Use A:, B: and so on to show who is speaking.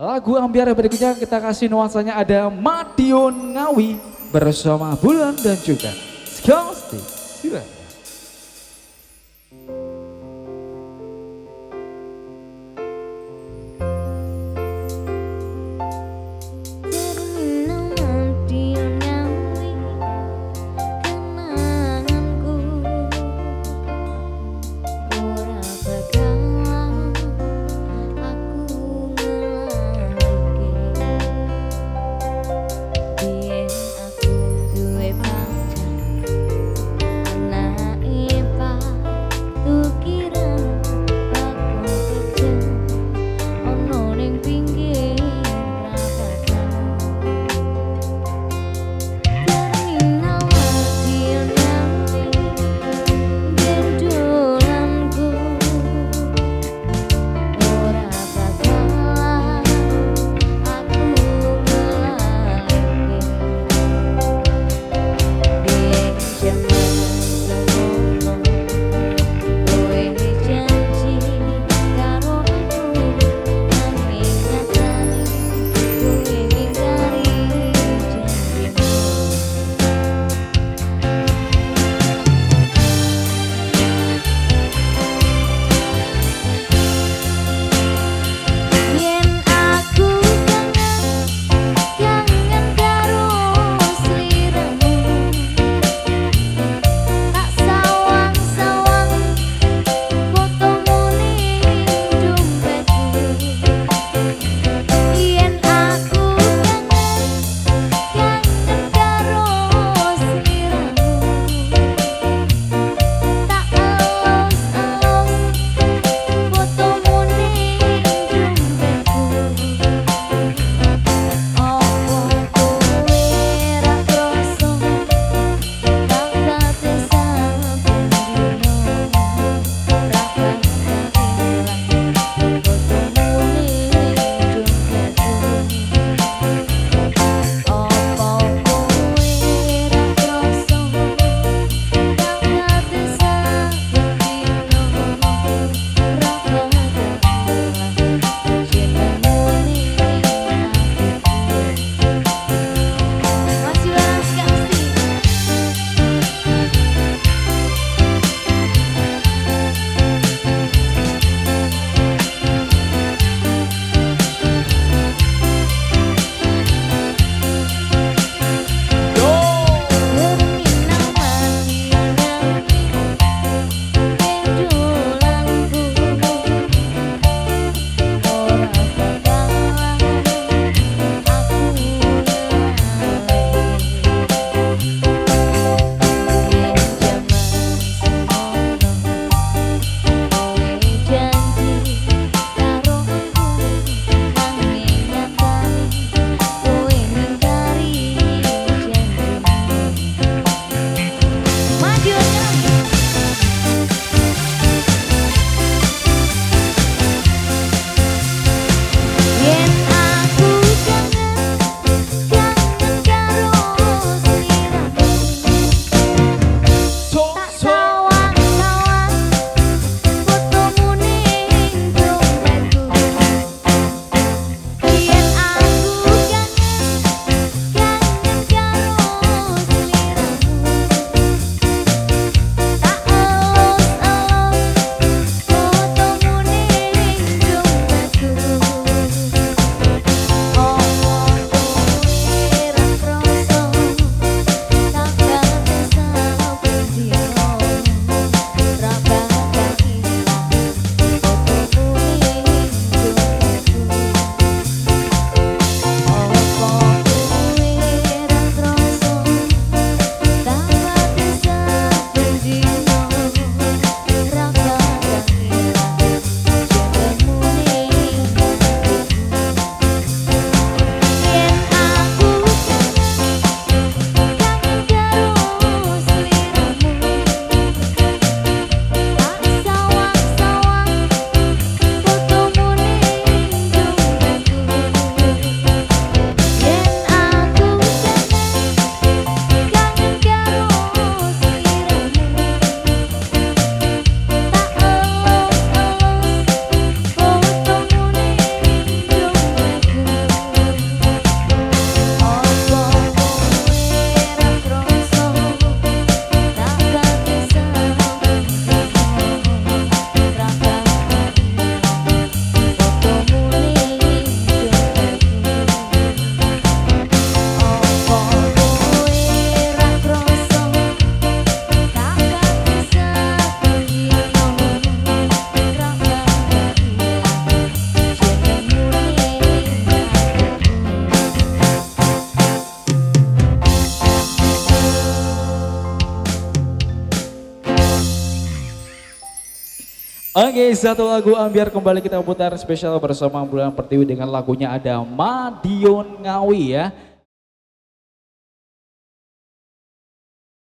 A: Lagu ambiar berikutnya kita kasih nuansanya ada Madiun Ngawi bersama Bulan dan juga Skosti. Silakan.
B: Oke, satu lagu ambiar kembali kita putar spesial bersama Bulan Pertiwi dengan lagunya ada Madiun Ngawi ya.